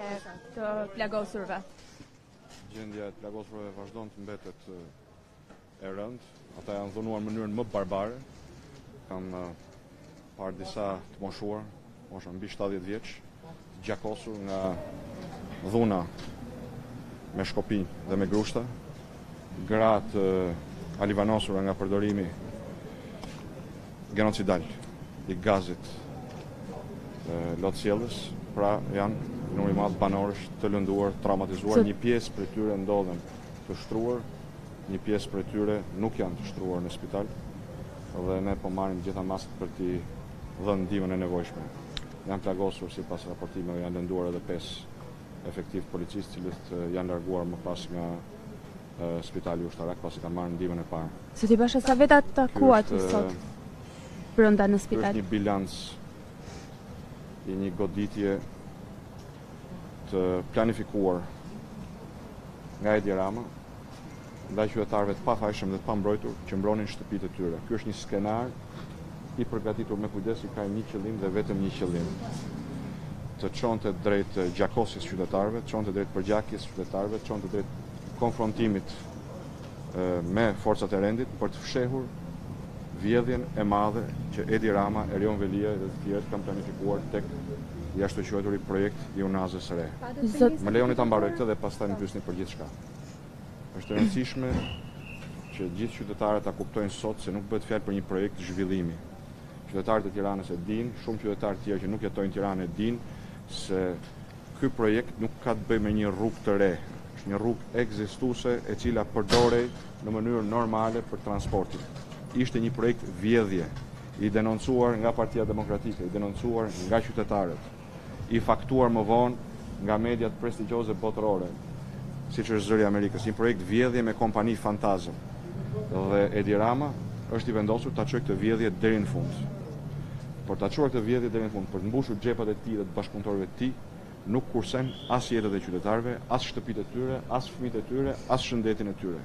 e të plagosurve. Gjendja e të plagosurve vazhdon të mbetet e rëndë. Ata janë dhunuar në mënyrën më barbare. Kam parë disa të moshuar, mosha mbi 70 vjeç, gjakosur nga dhuna me shkopinj dhe me grushta, gratë alivanosura nga përdorimi genocidal i gazit lotsjellës, pra janë një numër i madh banorësh të lënduar, të traumatizuar, një pjesë prej tyre ndodhen të shtruar, një pjesë prej tyre nuk janë të shtruar në spital dhe ne po marrim të gjitha masat për t'i dhënë ndihmën e nevojshme. Janë plagosur sipas raportimeve, janë lënduar edhe pesë efektivë të policisë, të cilët janë larguar më pas nga spitali ushtarak pasi kanë marrë ndihmën e parë. Zoti Basha, sa veta takuat sot brenda në spital? Është një bilanc i një goditjeje të planifikuar nga Edi Rama, ndaj qytetarëve të pafajshëm dhe të pambrojtur që mbronin shtëpitë e tyre. Ky është një skenar i përgatitur me kujdes që ka një qëllim dhe vetëm një qëllim të çonte drejt gjakosjes qytetarëve, të çonte drejt përgjakjes qytetarëve, të çonte drejt konfrontimit me forcat e rendit për të fshehur vjedhjen e madhe që Edi Rama, Erion Veliaj dhe të tjerët kanë planifikuar tek i ashtuquajturi projekt i Unazës së Re. Më lejoni ta mbaroj këtë dhe pastaj më pyesni për gjithçka. Është e rëndësishme që gjithë qytetarët ta kuptojnë sot se nuk bëhet fjalë për një projekt zhvillimi. Qytetarët e Tiranës e dinë, shumë qytetarë të tjerë që nuk jetojnë në Tiranë e dinë se Ky projekt nuk ka të bëjë me një rrugë të re, është një rrugë ekzistuese e cila përdorej në mënyrë normale për transportin. Ishte një projekt vjedhje, i denoncuar nga Partia Demokratike, i denoncuar nga qytetarët, i faktuar më vonë nga mediat prestigjioze botërore, siç është Zëri i Amerikës, një projekt vjedhje me kompani fantazëm. Dhe Edi Rama është i vendosur ta çojë këtë vjedhje deri në fund. Për ta çuar këtë vjedhje deri në fund, për të mbushur xhepat e tij dhe të bashkëpunëtorëve të tij, nuk kursen as jetët e qytetarëve, as shtëpitë e tyre, as fëmijët e tyre, as shëndetin e tyre.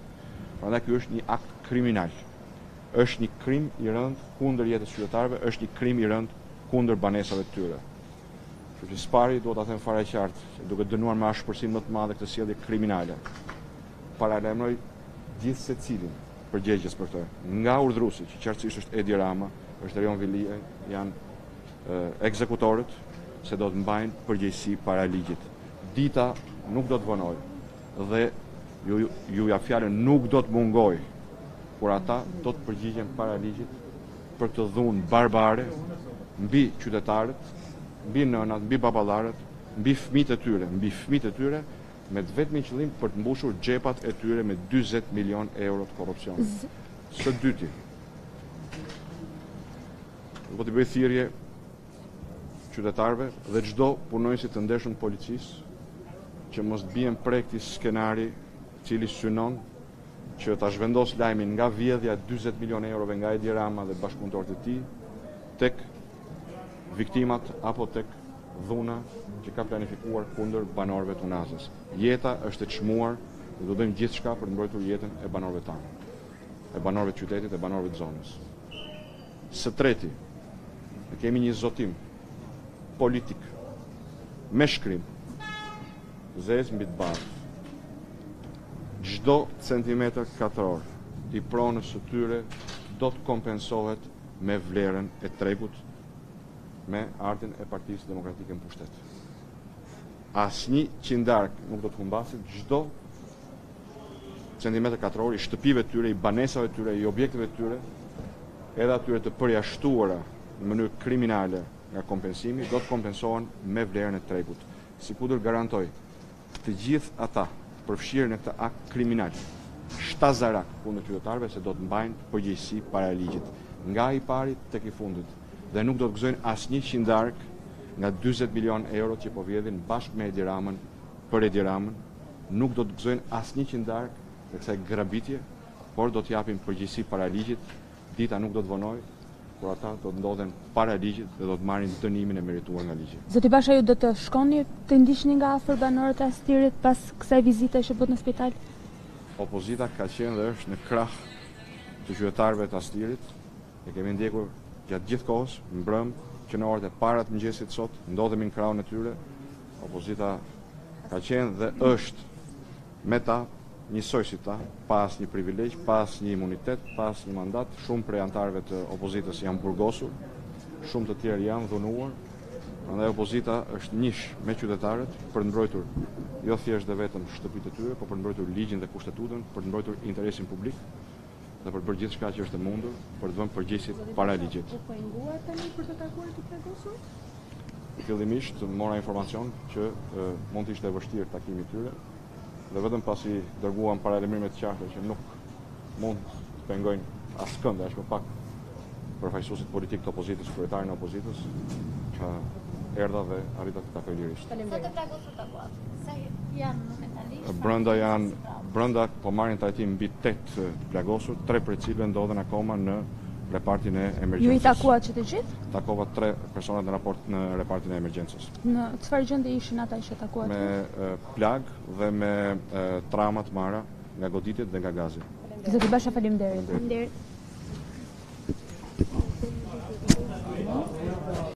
Prandaj ky është një akt kriminal. Është një krim i rëndë kundër jetës së qytetarëve, është një krim i rëndë kundër banesave të tyre. Kështu që së pari duhet ta them fare qartë që duke dënuar me ashpërsinë më të madhe këtë sjellje kriminale, paralajmëroj gjithsecilin, Përgjegjës për këtë, nga urdhëruesi, që qartësisht është Edi Rama, është Erion Veliaj, janë ekzekutorët se do të mbajnë përgjegjësi para ligjit. Dita nuk do të vonojë dhe unë ju jap fjalën nuk do të mungojë kur ata do të përgjigjen para ligjit për këtë dhunë barbare mbi qytetarët, mbi nënat, mbi baballarët, mbi fëmijët e tyre, mbi fëmijët e tyre me të vetmin qëllim për të mbushur xhepat e tyre me dyzet milionë euro të korrupsionit. Së dyti, do t'i bëj thirrje qytetarëve dhe çdo punonjësi të ndershëm të policisë që mos të bien pre këtij skenari, i cili synon që ta zhvendosë lajmin nga vjedhja e dyzet milionë eurove nga Edi Rama dhe bashkëpunëtorët e tij tek viktimat apo tek dhuna që ka planifikuar kundër banorëve të Unazës. Jeta është e çmuar dhe do të bëjmë gjithçka për të mbrojtur jetën e banorëve tanë, e banorëve të qytetit, e banorëve të zonës. Së treti, ne kemi një zotim politik me shkrim e zezë mbi të bardhë. Çdo centimetër katror i pronës së tyre do të kompensohet me vlerën e tregut me ardhjen e Partisë Demokratike në pushtet. Asnjë qindarkë nuk do të humbasin. Çdo centimetër katror i shtëpive të tyre, i banesave të tyre, i objekteve të tyre, edhe atyre të përjashtuara në mënyrë kriminale nga kompensimi, do të kompensohen me vlerën e tregut. Sikudër garantoj Të gjithë ata përfshirë në këtë akt kriminal shtazarak kundër qytetarëve se do të mbajnë përgjegjësi para ligjit, nga i pari tek i fundit dhe nuk do të gëzojnë asnjë qindarkë nga dyzet milionë euro që po vjedhin bashkë me Edi Ramën për Edi Ramën, nuk do të gëzojnë asnjë qindarkë të kësaj grabitje, por do të japin përgjegjësi para ligjit Dita nuk do të vonojë, kur ata do të ndodhen para ligjit dhe do të marrin dënimin e merituar nga ligji. Zoti Basha ju do të shkoni të ndiqni nga afër banorët e Astirit pas kësaj vizite që bëtë në spital? Opozita ka qenë dhe është në krah të qytetarëve të Astirit, e kemi ndjekur gjatë gjithë kohës, mbrëmë që në orët e para të mëngjesit sot ndodhemi në krahun e tyre, opozita ka qenë dhe është. Me ta, njësoj si ta, pa asnjë privilegj, pa asnjë imunitet, pa asnjë mandat, shumë prej anëtarëve të opozitës janë burgosur, shumë të tjerë janë dhunuar, prandaj opozita është njësh me qytetarët për të mbrojtur jo thjesht dhe vetëm shtëpitë e tyre, por për të mbrojtur ligjin dhe Kushtetutën, për të mbrojtur interesin publik, dhe për të bërë gjithçka që është e mundur për të vënë përgjegjësit para ligjit. U penguat tani për të takuar të plagosur? Fillimisht mora informacion që e, mund të ishte e vështirë takimi i tyre dhe vetëm pasi dërguam paralajmërime të qarta që nuk mund të pengojnë askënd, as më pak përfaqësuesit politikë të opozitës, kryetarin e opozitës, erdha dhe arrita t'i takoj lirisht. Faleminderit. Brenda janë, brenda po marrin trajtim mbi 8 të plagosur, 3 prej cilëve ndodhen akoma në repartin e emergjencës. Ju i takuat që të gjithë? Takova 3 personat në raport në repartin e emergjencës. Në çfarë gjendje ishin ata që takuat? Me plagë dhe me trauma të marra nga goditjet dhe nga gazi. Zoti Basha, faleminderit. Faleminderit.